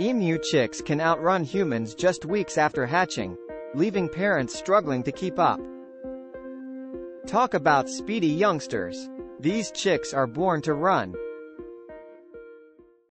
Emu chicks can outrun humans just weeks after hatching, leaving parents struggling to keep up. Talk about speedy youngsters. These chicks are born to run.